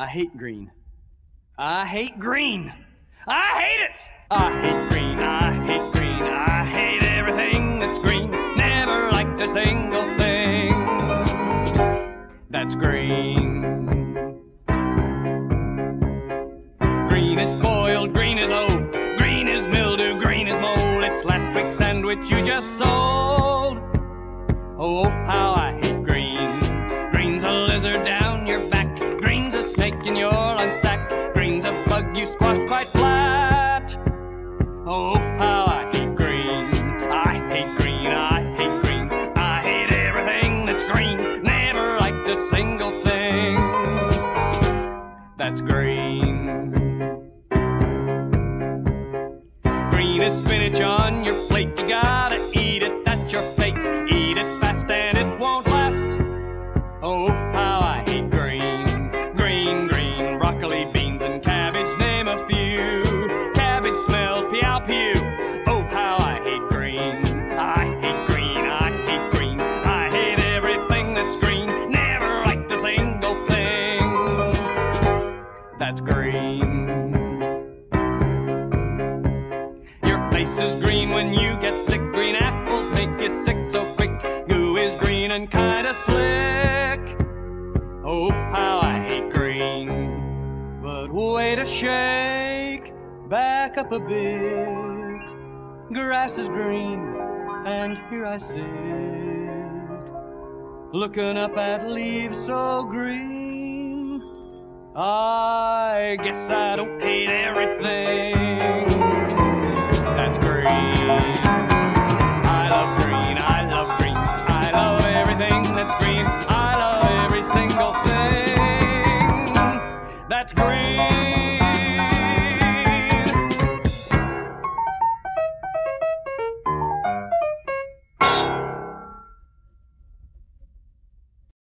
I hate green. I hate green. I hate it. I hate green. I hate green. I hate everything that's green. Never liked a single thing that's green. Green is spoiled. Green is old. Green is mildew. Green is mold. It's last week's sandwich you just sold. Oh, how I quite flat. Oh, how I hate green. I hate green. I hate green. I hate everything that's green. Never liked a single thing that's green. Green is spinach on your plate. You gotta eat it. That's your fate. Eat it fast and it won't last. Oh, how I hate green that's green. Your face is green when you get sick. Green apples make you sick so quick. Goo is green and kinda slick. Oh, how I hate green. But wait a shake, back up a bit. Grass is green, and here I sit, looking up at leaves so green. I guess I don't hate everything that's green. I love green, I love green, I love everything that's green. I love every single thing that's green.